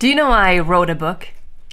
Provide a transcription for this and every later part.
Do you know I wrote a book?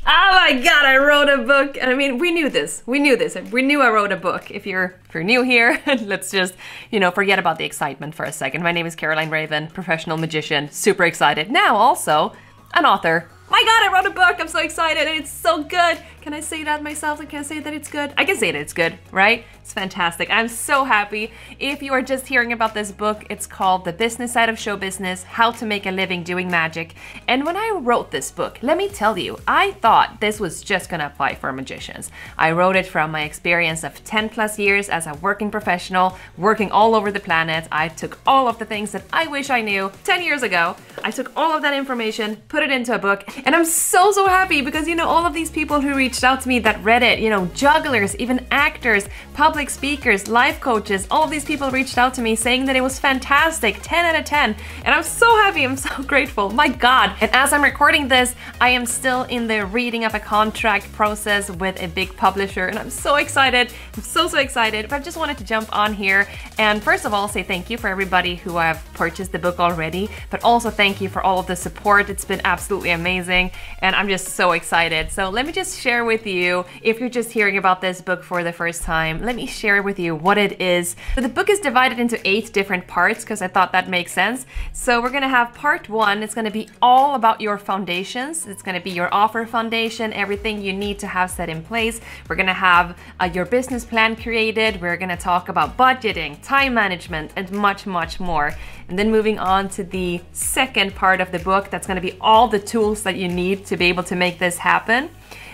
Oh my god, I wrote a book. And I mean, we knew this. We knew this. We knew I wrote a book. If you're if you're new here, let's just, you know, forget about the excitement for a second. My name is Caroline Ravn, professional magician, super excited. Now also an author. My god, I wrote a book. I'm so excited it's so good. Can I say that myself? I can say that it's good. I can say that it's good, right? It's fantastic. I'm so happy. If you are just hearing about this book, it's called The Business Side of Show Business How to Make a Living Doing Magic. And when I wrote this book, let me tell you, I thought this was just gonna apply for magicians. I wrote it from my experience of 10 plus years as a working professional, working all over the planet. I took all of the things that I wish I knew 10 years ago. I took all of that information, put it into a book, and I'm so, so happy because, you know, all of these people who reached out to me that read it, you know, jugglers, even actors, public speakers, life coaches, all these people reached out to me saying that it was fantastic, 10 out of 10. And I'm so happy, I'm so grateful, my God. And as I'm recording this, I am still in the reading of a contract process with a big publisher and I'm so excited. I'm so, so excited. But I just wanted to jump on here and first of all, say thank you for everybody who have purchased the book already, but also thank you for all of the support. It's been absolutely amazing and I'm just so excited. So let me just share with you, if you're just hearing about this book for the first time, let me share with you what it is. So the book is divided into eight different parts because I thought that makes sense. So we're gonna have part one, it's gonna be all about your foundations. It's gonna be your offer foundation, everything you need to have set in place. We're gonna have uh, your business plan created. We're gonna talk about budgeting, time management, and much, much more. And then moving on to the second part of the book, that's gonna be all the tools that you need to be able to make this happen.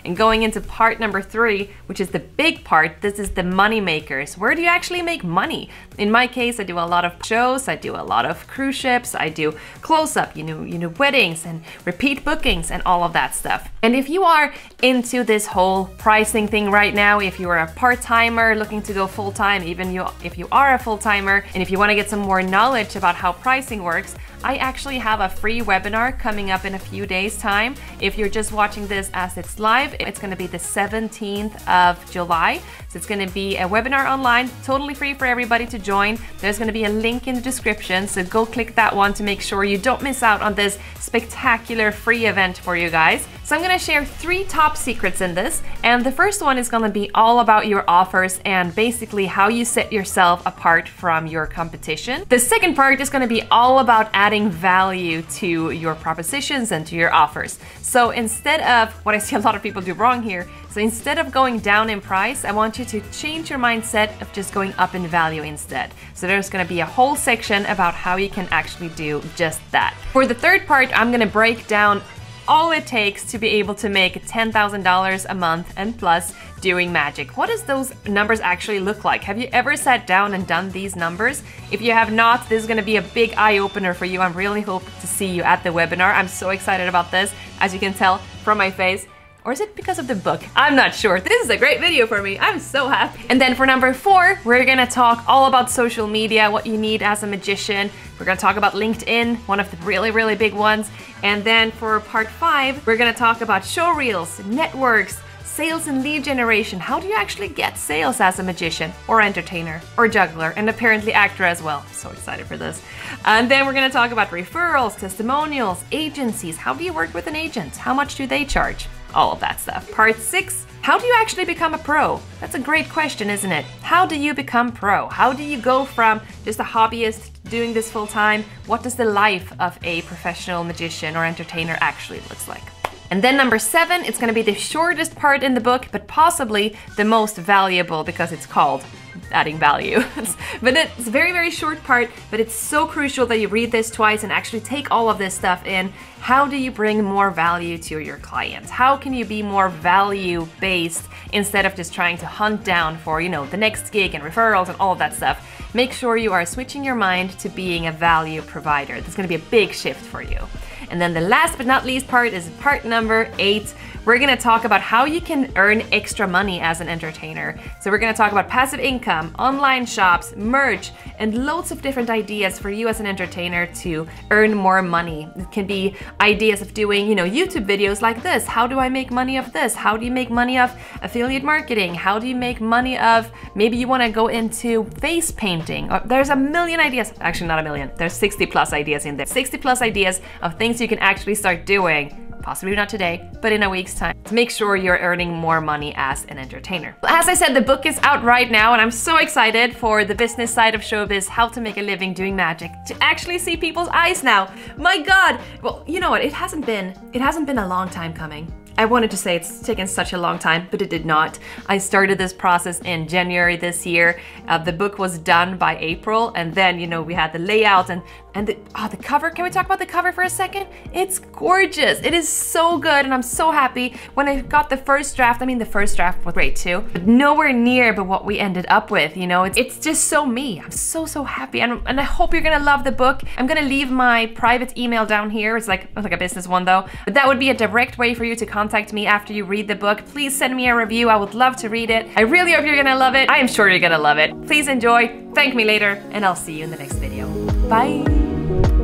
And going into part number three, which is the big part, this is the money makers. Where do you actually make money? In my case, I do a lot of shows, I do a lot of cruise ships, I do close-up, you know, you know, weddings and repeat bookings and all of that stuff. And if you are into this whole pricing thing right now, if you are a part-timer looking to go full-time, even you if you are a full-timer, and if you want to get some more knowledge about how pricing works, I actually have a free webinar coming up in a few days time. If you're just watching this as it's live, it's gonna be the 17th of July. So it's gonna be a webinar online, totally free for everybody to join. There's gonna be a link in the description, so go click that one to make sure you don't miss out on this spectacular free event for you guys. So I'm gonna share three top secrets in this, and the first one is gonna be all about your offers and basically how you set yourself apart from your competition. The second part is gonna be all about adding value to your propositions and to your offers. So instead of what I see a lot of people do wrong here, so instead of going down in price, I want you to change your mindset of just going up in value instead. So there's gonna be a whole section about how you can actually do just that. For the third part, I'm gonna break down all it takes to be able to make $10,000 a month and plus doing magic. What does those numbers actually look like? Have you ever sat down and done these numbers? If you have not, this is gonna be a big eye opener for you. I'm really hope to see you at the webinar. I'm so excited about this, as you can tell from my face. Or is it because of the book? I'm not sure. This is a great video for me. I'm so happy. And then for number four, we're gonna talk all about social media, what you need as a magician. We're gonna talk about LinkedIn, one of the really, really big ones. And then for part five, we're gonna talk about show reels, networks, sales and lead generation. How do you actually get sales as a magician or entertainer or juggler and apparently actor as well? So excited for this. And then we're going to talk about referrals, testimonials, agencies. How do you work with an agent? How much do they charge? All of that stuff. Part six, how do you actually become a pro? That's a great question, isn't it? How do you become pro? How do you go from just a hobbyist doing this full time? What does the life of a professional magician or entertainer actually looks like? And then number seven, it's gonna be the shortest part in the book, but possibly the most valuable because it's called adding value. but it's a very, very short part, but it's so crucial that you read this twice and actually take all of this stuff in. How do you bring more value to your clients? How can you be more value based instead of just trying to hunt down for, you know, the next gig and referrals and all of that stuff? Make sure you are switching your mind to being a value provider. That's gonna be a big shift for you. And then the last but not least part is part number eight. We're gonna talk about how you can earn extra money as an entertainer. So we're gonna talk about passive income, online shops, merch, and loads of different ideas for you as an entertainer to earn more money. It can be ideas of doing, you know, YouTube videos like this. How do I make money of this? How do you make money of affiliate marketing? How do you make money of, maybe you wanna go into face painting. Uh, there's a million ideas, actually not a million, there's 60 plus ideas in there. 60 plus ideas of things you can actually start doing possibly not today, but in a week's time, to make sure you're earning more money as an entertainer. As I said, the book is out right now, and I'm so excited for the business side of showbiz, how to make a living doing magic, to actually see people's eyes now. My God! Well, you know what? It hasn't been, it hasn't been a long time coming. I wanted to say it's taken such a long time, but it did not. I started this process in January this year. Uh, the book was done by April, and then you know we had the layout and and the oh the cover. Can we talk about the cover for a second? It's gorgeous. It is so good, and I'm so happy. When I got the first draft, I mean the first draft was great too, but nowhere near but what we ended up with. You know, it's it's just so me. I'm so so happy, and and I hope you're gonna love the book. I'm gonna leave my private email down here. It's like it's like a business one though, but that would be a direct way for you to contact contact me after you read the book, please send me a review. I would love to read it. I really hope you're gonna love it. I am sure you're gonna love it. Please enjoy, thank me later, and I'll see you in the next video. Bye!